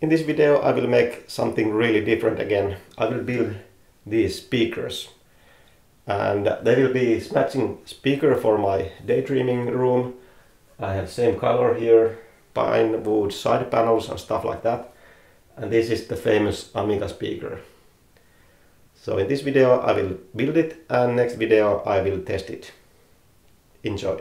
in this video I will make something really different again. I will build these speakers and they will be matching speaker for my daydreaming room. I have same color here, pine wood side panels and stuff like that. And this is the famous Amiga speaker. So in this video I will build it and next video I will test it. Enjoy!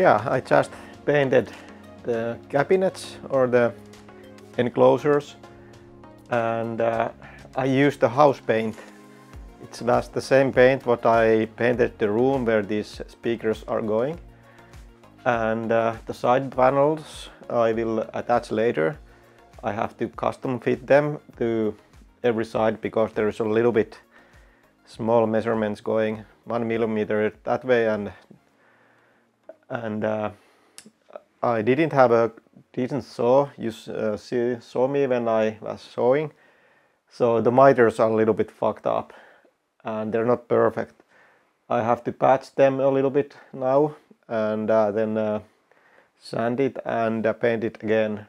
Yeah, I just painted the cabinets or the enclosures and uh, I used the house paint. It was the same paint what I painted the room where these speakers are going. And uh, the side panels I will attach later. I have to custom fit them to every side because there is a little bit small measurements going one millimeter that way and and uh, I didn't have a decent saw you uh, see, saw me when I was sawing so the miters are a little bit fucked up and they're not perfect. I have to patch them a little bit now and uh, then uh, sand it and uh, paint it again.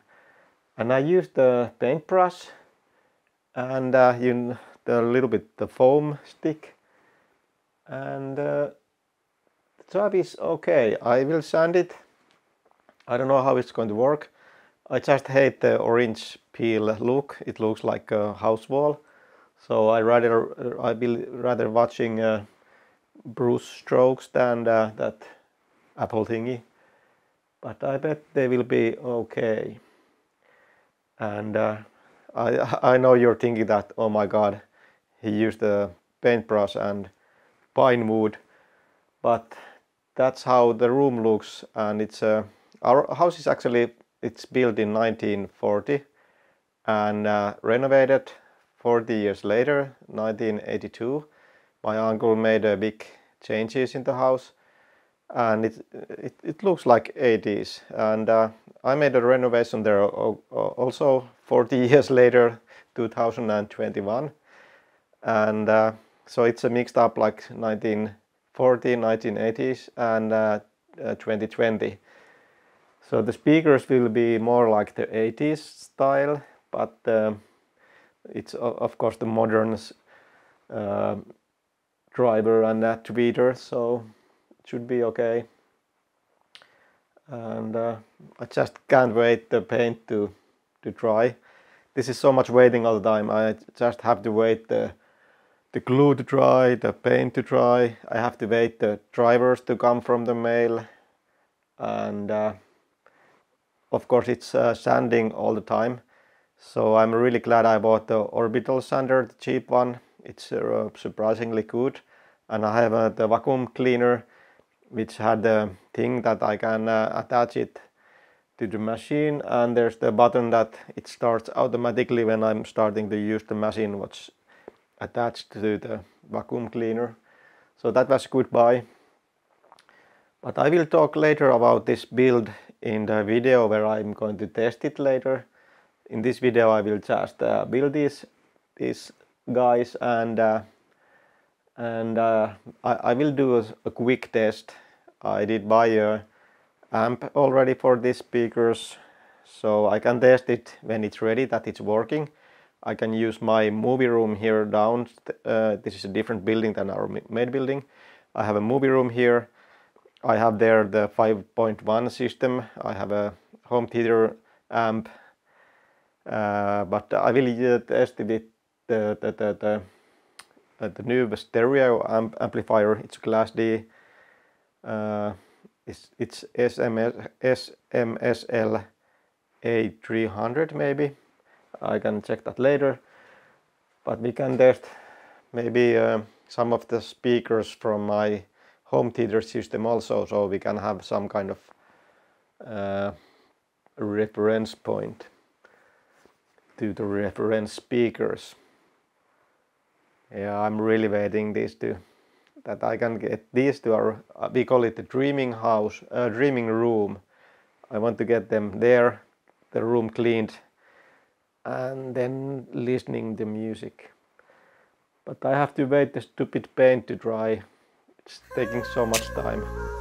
And I used the paintbrush and uh, you the little bit the foam stick. And uh, job is okay I will sand it. I don't know how it's going to work. I just hate the orange peel look. It looks like a house wall so I rather I will rather watching uh, Bruce Strokes than uh, that Apple thingy. But I bet they will be okay. And uh, I, I know you're thinking that oh my god he used a paintbrush and pine wood. But that's how the room looks and it's uh, our house is actually it's built in 1940 and uh, renovated 40 years later 1982 my uncle made a big changes in the house and it, it, it looks like 80s and uh, I made a renovation there also 40 years later 2021 and uh, so it's a mixed up like 1940 1980s and uh, 2020 uh, so the speakers will be more like the 80s style but um, it's of course the modern uh, driver and that tweeter so it should be okay. And uh, I just can't wait the paint to to dry. This is so much waiting all the time. I just have to wait the the glue to dry the paint to dry. I have to wait the drivers to come from the mail. And uh, of course it's uh, sanding all the time. So I'm really glad I bought the orbital sander the cheap one. It's uh, surprisingly good. And I have uh, the vacuum cleaner which had the thing that I can uh, attach it to the machine. And there's the button that it starts automatically when I'm starting to use the machine what's attached to the vacuum cleaner so that was good buy but I will talk later about this build in the video where I'm going to test it later in this video I will just uh, build these these guys and uh, and uh, I, I, will do a, a, quick test. I did buy a amp already for these speakers so I can test it when it's ready that it's working. I can use my movie room here down. Uh, this is a different building than our main building. I have a movie room here. I have there the 5.1 system. I have a home theater amp. Uh, but I will test it the, the, the, the uh, the new stereo amp amplifier. It's Class D. Uh, it's it's SMS, SMSL A300 maybe. I can check that later. But we can test maybe uh, some of the speakers from my home theater system also, so we can have some kind of uh, reference point to the reference speakers. Yeah i'm really waiting these two that i can get these two our uh, we call it the dreaming house uh, dreaming room. I want to get them there the room cleaned and then listening the music. But i have to wait the stupid paint to dry. It's taking so much time